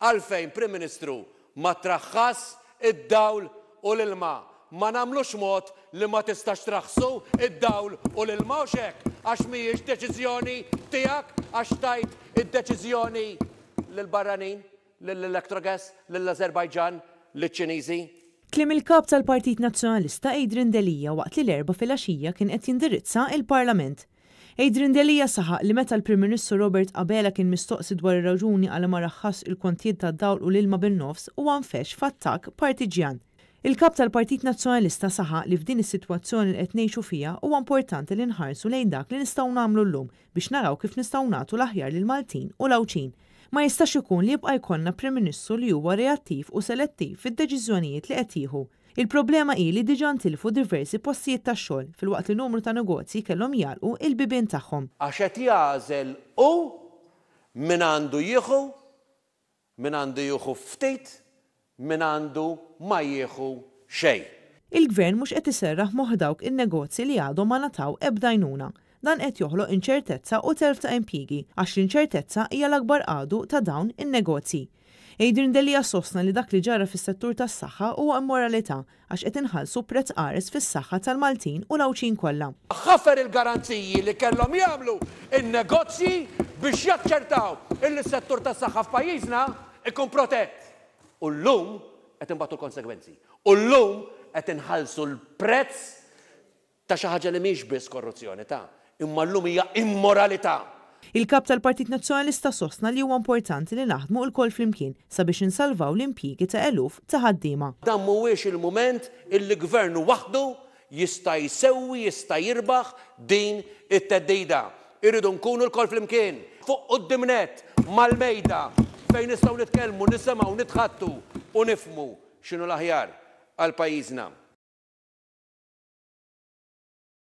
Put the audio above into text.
Għalfejn, Prim Ministru, ma ttraħħasx id-dawl u l-ilma? Ma nagħmlux mod li ma tistax traħħsu d-dawl u l-ilma, hux hekk? Għax mhijiex deċiżjoni tiegħek, għax tajt id-deċiżjoni lill-barranin, lil Electrogas, lil Azerbaijan, liċ-Ċiniżi? Kliem il-Kap tal-Partit Nazzjonalista Adrian Delia waqt li l-Erbgħa filgħaxija kien qed jindirizza l-Parlament. Adrian Delia saħaq li meta l-Prim Ministru Robert Abela kien mistoqsi dwar ir-raġuni għala ma raħħasx il-kontijiet tad-dawl u l-ilma bin-nofs huwa nfexx f'attakk partiġjan. Il-Kap tal-Partit Nazzjonalista saħaq li f'din is-sitwazzjoni li qed ngħixu fiha huwa importanti li nħarsu lejn dak li nistgħu nagħmlu llum biex naraw kif nistgħu nagħtu l-aħjar lill-Maltin u l-Għawdxin. Ma jistax ikun li jibqa' jkollna Prim Ministru li huwa reattiv u selettiv fid-deċiżjonijiet li qed jieħu. Il-problema hi li diġà ntilfu diversi postijiet tax-xogħol filwaqt li numru ta' negozji kellhom jagħlqu il-bibien tagħhom. Għax qed jagħżel hu min għandu jieħu, min għandu jieħu ftit, min għandu ma jieħu xejn. Il-Gvern mhux qed iserraħ moħħ dawk in-negozji li għadhom ma ngħataw ebda għajnuna. Dan qed joħloq inċertezza u telf ta' impjiegi għax l-inċertezza hija l-akbar għadu ta' dawn in-negozji. Adrian Delia sostna li dak li ġara fis-settur tas-saħħa huwa immoralità għax qed inħallsu prezz qares fis-saħħa tal-Maltin u l-Għawdxin kollha. Ħafer il-garanziji li kellhom jagħmlu n-negozji biex jaċċertaw illi s-settur tas-saħħa f'pajjiżna jkun protett u llum qed inbatu l-konsegwenzi u llum qed inħallsu l-prezz Ta' xi ħaġa li mhix biss korruzzjoni, ta', imma llum hija immoralità! Il-Kap tal-Partit Nazzjonalista sostna li huwa importanti li naħdmu lkoll flimkien sabiex insalvaw l-impjiegi ta' eluf ta' ħaddiema. Dan mhuwiex il-mument illi Gvern waħdu jista' jsewwi, jista' jirbaħ din it-theddida. Irridu nkunu lkoll flimkien, fuq quddiem nett, mal-mejda, fejn nistgħu nitkellmu, nisimgħu, nitħaddtu u nifhmu x'inhu l-aħjar għal pajjiżna.